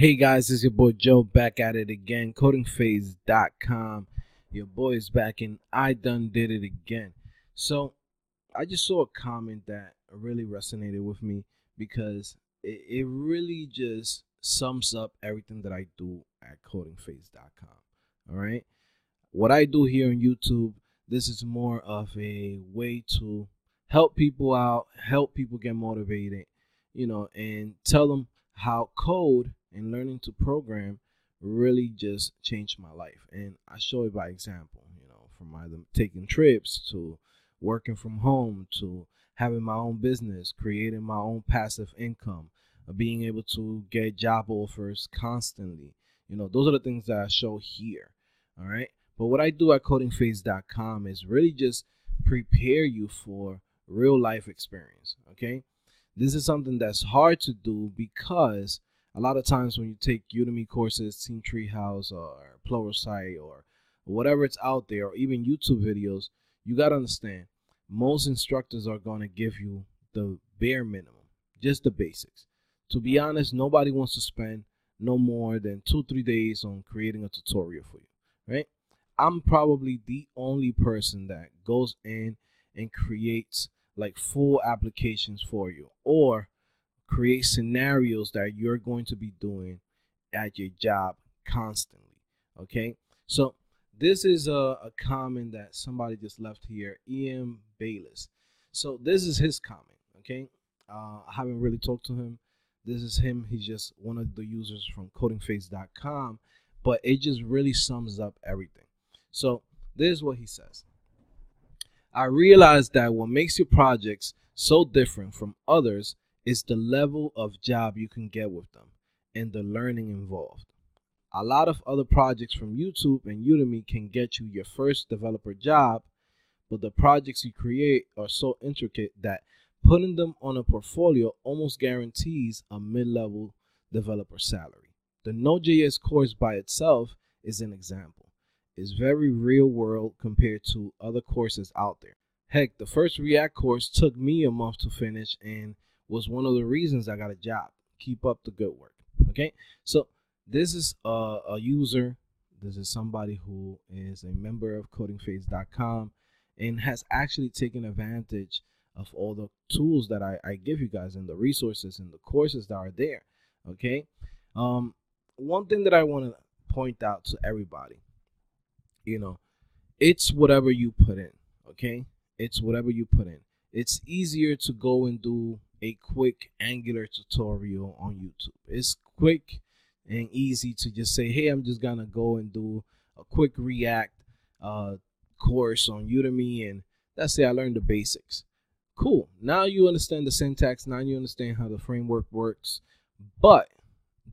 Hey guys, it's your boy Joe back at it again. CodingPhase.com. Your boy is back and I done did it again. So I just saw a comment that really resonated with me because it, it really just sums up everything that I do at CodingPhase.com. All right. What I do here on YouTube, this is more of a way to help people out, help people get motivated, you know, and tell them how code and learning to program really just changed my life. And I show it by example, you know, from either taking trips to working from home to having my own business, creating my own passive income, uh, being able to get job offers constantly. You know, those are the things that I show here. All right. But what I do at codingphase.com is really just prepare you for real life experience. Okay. This is something that's hard to do because a lot of times when you take Udemy courses, Team Treehouse, or Pluralsight, or whatever it's out there, or even YouTube videos, you got to understand most instructors are going to give you the bare minimum, just the basics. To be honest, nobody wants to spend no more than two, three days on creating a tutorial for you, right? I'm probably the only person that goes in and creates like full applications for you or create scenarios that you're going to be doing at your job constantly. Okay, so this is a, a comment that somebody just left here, Ian Bayless. So this is his comment. Okay, uh, I haven't really talked to him. This is him. He's just one of the users from codingphase.com, but it just really sums up everything. So this is what he says. I realized that what makes your projects so different from others is the level of job you can get with them and the learning involved. A lot of other projects from YouTube and Udemy can get you your first developer job, but the projects you create are so intricate that putting them on a portfolio almost guarantees a mid level developer salary. The Node.js course by itself is an example. It's very real world compared to other courses out there. Heck, the first React course took me a month to finish and was one of the reasons I got a job. Keep up the good work. Okay, so this is a, a user. This is somebody who is a member of codingphase.com and has actually taken advantage of all the tools that I, I give you guys and the resources and the courses that are there. Okay. Um, one thing that I want to point out to everybody, you know, it's whatever you put in. Okay. It's whatever you put in. It's easier to go and do a quick Angular tutorial on YouTube. It's quick and easy to just say, hey, I'm just gonna go and do a quick React uh, course on Udemy, and let's say I learned the basics. Cool. Now you understand the syntax. Now you understand how the framework works. But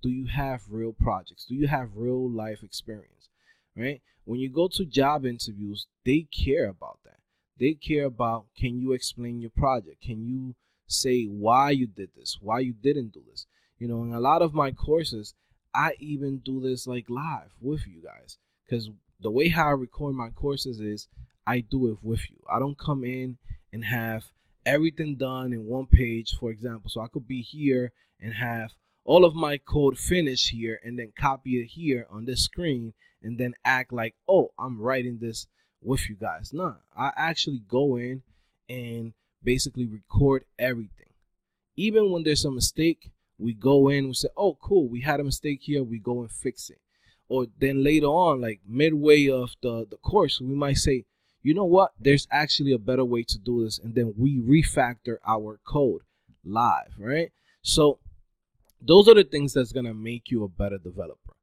do you have real projects? Do you have real life experience? Right? When you go to job interviews, they care about that. They care about can you explain your project? Can you say why you did this, why you didn't do this. You know, in a lot of my courses, I even do this like live with you guys because the way how I record my courses is I do it with you. I don't come in and have everything done in one page, for example. So I could be here and have all of my code finished here and then copy it here on this screen and then act like, oh, I'm writing this with you guys. Nah, I actually go in and basically record everything. Even when there's a mistake, we go in, we say, oh, cool, we had a mistake here, we go and fix it. Or then later on, like midway of the, the course, we might say, you know what, there's actually a better way to do this. And then we refactor our code live, right? So those are the things that's going to make you a better developer.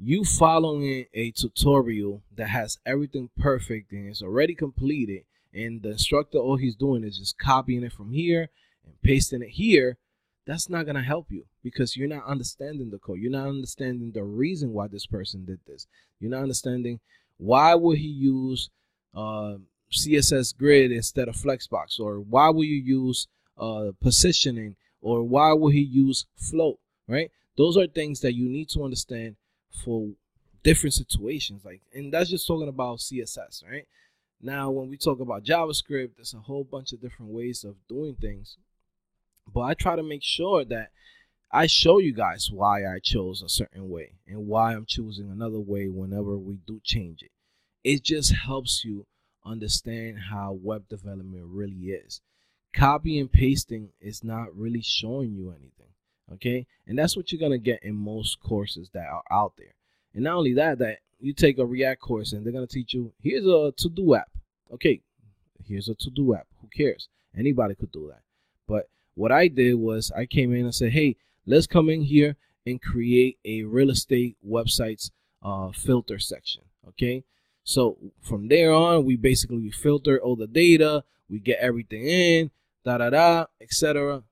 You following a tutorial that has everything perfect and it's already completed and the instructor all he's doing is just copying it from here and pasting it here. That's not going to help you because you're not understanding the code. You're not understanding the reason why this person did this. You're not understanding why would he use uh, css grid instead of flexbox? Or why will you use uh, positioning? Or why will he use float right? Those are things that you need to understand for different situations. Like and that's just talking about css right now, when we talk about JavaScript, there's a whole bunch of different ways of doing things. But I try to make sure that I show you guys why I chose a certain way and why I'm choosing another way whenever we do change it. It just helps you understand how web development really is. Copy and pasting is not really showing you anything. Okay. And that's what you're going to get in most courses that are out there. And not only that, that you take a React course and they're to teach you here's a to do app. Okay. Here's a to do app. Who cares? Anybody could do that. But what I did was I came in and said, hey, let's come in here and create a real estate websites uh, filter section. Okay. So from there on, we basically filter all the data, we get everything in, da da da, etc.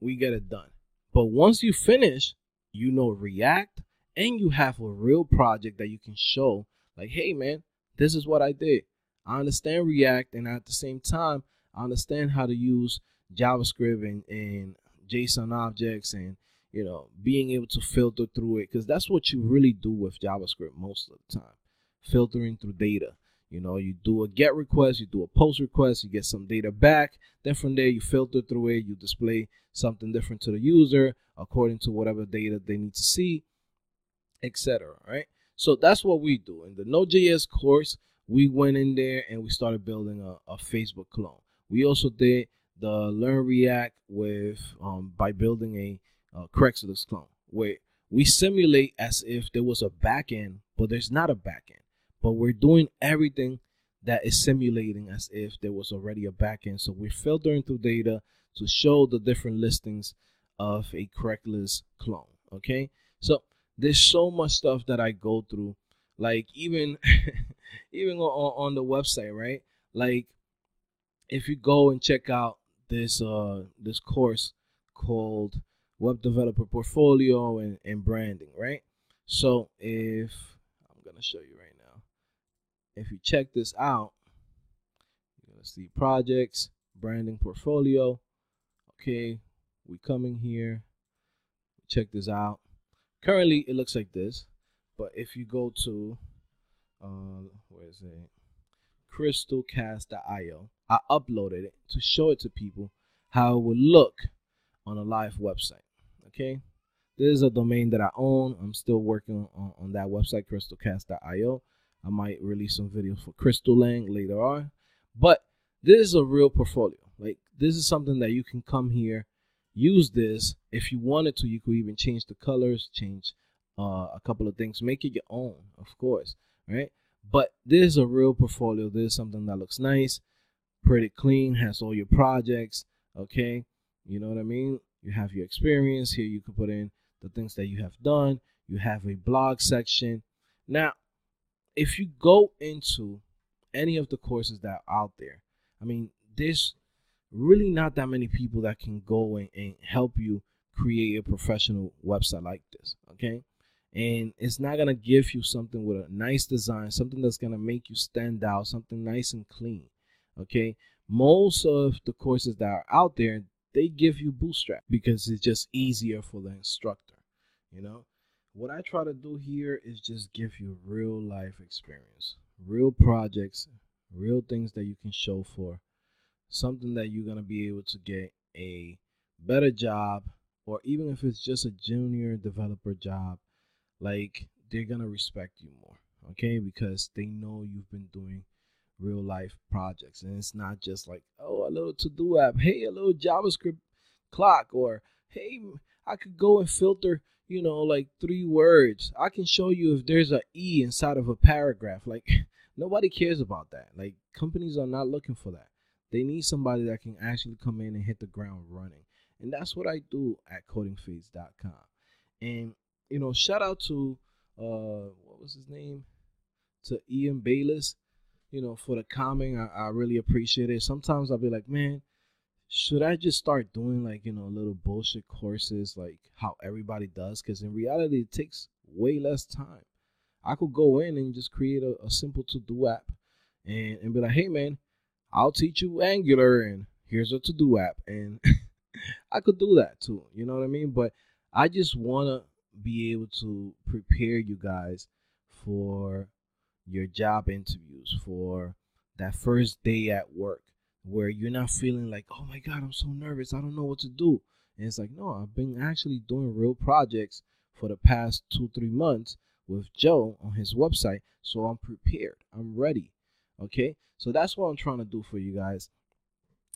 We get it done. But once you finish, you know React and you have a real project that you can show, like, hey man, this is what I did. I understand React, and at the same time, I understand how to use JavaScript and, and JSON objects and you know being able to filter through it because that's what you really do with JavaScript most of the time filtering through data. You know, you do a get request, you do a post request, you get some data back. Then from there, you filter through it, you display something different to the user according to whatever data they need to see, etc. Right? So that's what we do. In the Node.js course, we went in there and we started building a, a Facebook clone. We also did the Learn React with um, by building a, a Craigslist clone where we simulate as if there was a backend, but there's not a backend but we're doing everything that is simulating as if there was already a backend. So we're filtering through data to show the different listings of a Craigslist clone. Okay, so there's so much stuff that I go through, like even even on, on the website, right? Like if you go and check out this uh this course called Web Developer Portfolio and, and Branding, right? So if I'm gonna show you right now, if you check this out, you're gonna see projects, branding portfolio. Okay, we come in here, check this out. Currently, it looks like this, but if you go to, uh, where is it? crystalcast.io. I uploaded it to show it to people how it would look on a live website. Okay, this is a domain that I own. I'm still working on, on that website, crystalcast.io. I might release some videos for Crystal Lang later on. But this is a real portfolio. Like this is something that you can come here, use this. If you wanted to, you could even change the colors, change uh, a couple of things, make it your own, of course, right? But this is a real portfolio. This is something that looks nice, pretty clean, has all your projects, okay? You know what I mean? You have your experience here. You can put in the things that you have done. You have a blog section. Now, if you go into any of the courses that are out there, I mean, there's really not that many people that can go and, and help you create a professional website like this. Okay. And it's not going to give you something with a nice design, something that's going to make you stand out, something nice and clean. Okay. Most of the courses that are out there, they give you Bootstrap because it's just easier for the instructor, you know what I try to do here is just give you real life experience, real projects, real things that you can show for, something that you're going to be able to get a better job, or even if it's just a junior developer job, like they're going to respect you more, okay? Because they know you've been doing real life projects and it's not just like, oh, a little to do app, hey, a little JavaScript clock, or hey, I could go and filter you know, like three words. I can show you if there's a E inside of a paragraph. Like nobody cares about that. Like companies are not looking for that. They need somebody that can actually come in and hit the ground running. And that's what I do at codingphase.com. And you know, shout out to uh what was his name? To Ian Bayless, you know, for the comment. I, I really appreciate it. Sometimes I'll be like, man, should I just start doing like you know little bullshit courses like how everybody does? Because in reality, it takes way less time. I could go in and just create a, a simple to do app and, and be like, hey man, I'll teach you Angular and here's a to do app. And I could do that too. You know what I mean? But I just want to be able to prepare you guys for your job interviews, for that first day at work where you're not feeling like, oh my God, I'm so nervous. I don't know what to do. And it's like, no, I've been actually doing real projects for the past two, three months with Joe on his website. So I'm prepared. I'm ready. Okay. So that's what I'm trying to do for you guys.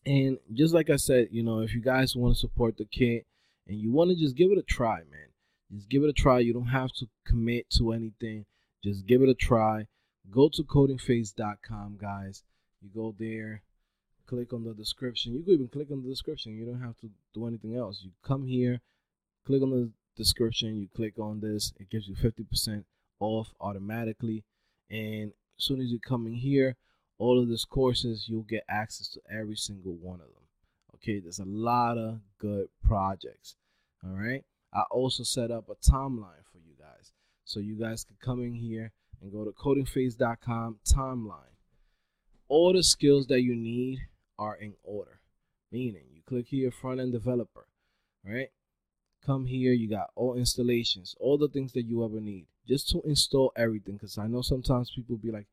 And just like I said, you know, if you guys want to support the kid and you want to just give it a try, man, just give it a try. You don't have to commit to anything. Just give it a try. Go to codingphase.com, guys. You go there, click on the description. You can even click on the description. You don't have to do anything else. You come here, click on the description. You click on this. It gives you 50% off automatically. And as soon as you come in here, all of these courses, you'll get access to every single one of them. Okay, there's a lot of good projects. All right. I also set up a timeline for you guys. So you guys can come in here and go to codingphase.com timeline. All the skills that you need are in order. Meaning you click here front end developer, right? Come here, you got all installations, all the things that you ever need just to install everything. Because I know sometimes people be like,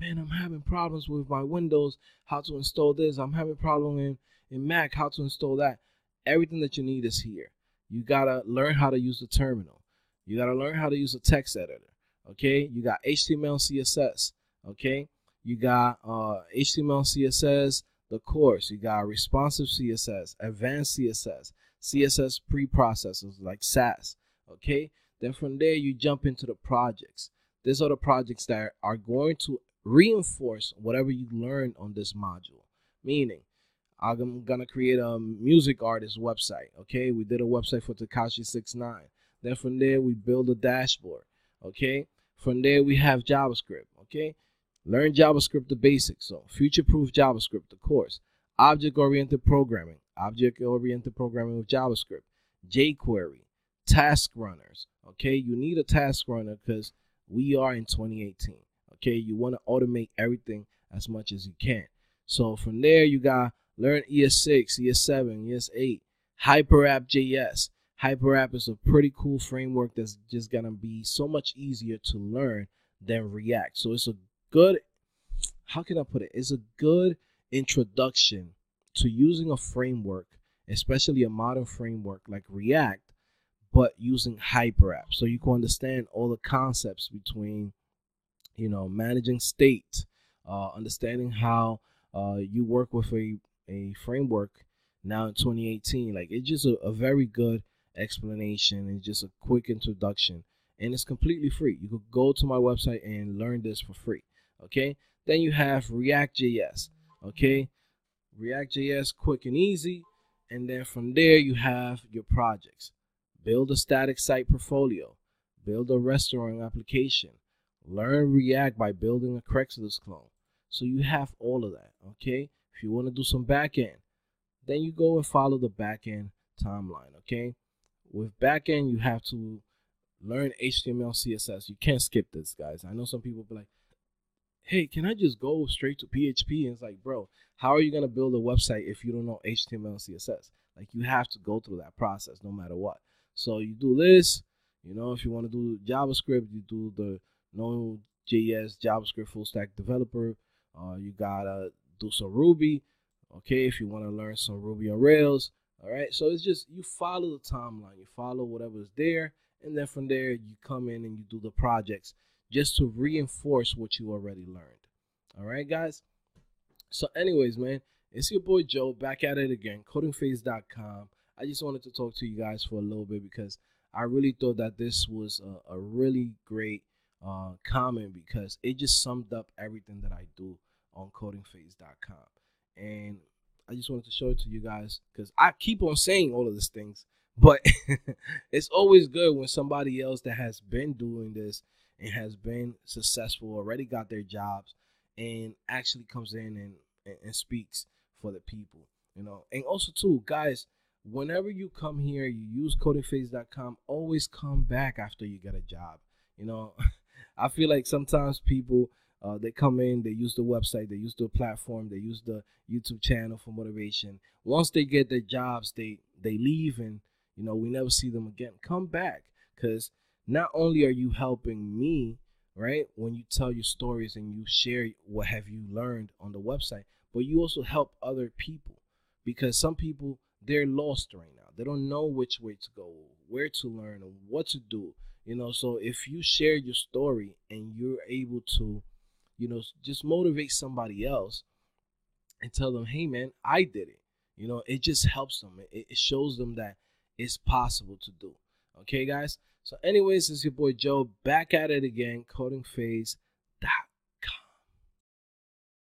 man, I'm having problems with my Windows, how to install this. I'm having problem in, in Mac, how to install that. Everything that you need is here. You gotta learn how to use the terminal. You gotta learn how to use a text editor. Okay, you got HTML, CSS. Okay, you got uh, HTML, CSS, the course. You got responsive CSS, advanced CSS, CSS preprocessors like Sass. Okay, then from there you jump into the projects. These are the projects that are going to reinforce whatever you learned on this module. Meaning, I'm gonna create a music artist website. Okay, we did a website for Tekashi 69. Then from there we build a dashboard. Okay, from there we have JavaScript. Okay, learn JavaScript the basics. So future-proof JavaScript, the course. Object-oriented programming, object-oriented programming with JavaScript, jQuery, task runners. Okay, you need a task runner because we are in 2018. Okay, you want to automate everything as much as you can. So from there, you got learn ES6, ES7, ES8, HyperApp.js. HyperApp is a pretty cool framework that's just gonna be so much easier to learn than React. So it's a good, how can I put it? It's a good introduction to using a framework, especially a modern framework like React, but using HyperApp. So you can understand all the concepts between you know, managing state, uh, understanding how uh, you work with a, a framework now in 2018. Like it's just a, a very good explanation and just a quick introduction. And it's completely free. You could go to my website and learn this for free. Okay. Then you have React.js. Okay. React.js, quick and easy. And then from there, you have your projects. Build a static site portfolio. Build a restaurant application Learn React by building a Craigslist clone. So you have all of that, okay? If you want to do some backend, then you go and follow the backend timeline, okay? With backend, you have to learn HTML, CSS. You can't skip this, guys. I know some people be like, hey, can I just go straight to PHP? And it's like, bro, how are you going to build a website if you don't know HTML, CSS? Like, you have to go through that process no matter what. So you do this, you know, if you want to do JavaScript, you do the Node.js, JavaScript full stack developer. Uh, you gotta do some Ruby, okay, if you want to learn some Ruby on Rails. All right, so it's just you follow the timeline, you follow whatever's there, and then from there you come in and you do the projects just to reinforce what you already learned. All right, guys. So, anyways, man, it's your boy Joe back at it again, codingphase.com. I just wanted to talk to you guys for a little bit because I really thought that this was a, a really great uh, comment because it just summed up everything that I do on codingphase.com. And I just wanted to show it to you guys because I keep on saying all of these things, but it's always good when somebody else that has been doing this and has been successful, already got their jobs, and actually comes in and, and, and speaks for the people, you know. And also, too, guys, whenever you come here, you use codingphase.com, always come back after you get a job. You know, I feel like sometimes people uh, they come in, they use the website, they use the platform, they use the YouTube channel for motivation. Once they get their jobs, they they leave and you know we never see them again. Come back because not only are you helping me, right, when you tell your stories and you share what have you learned on the website, but you also help other people because some people they're lost right now. They don't know which way to go, where to learn, what to do. You know, so if you share your story and you're able to, you know, just motivate somebody else and tell them, hey man, I did it. You know, it just helps them. It, it shows them that it's possible to do. Okay, guys. So, anyways, is your boy Joe back at it again, coding codingphase.com.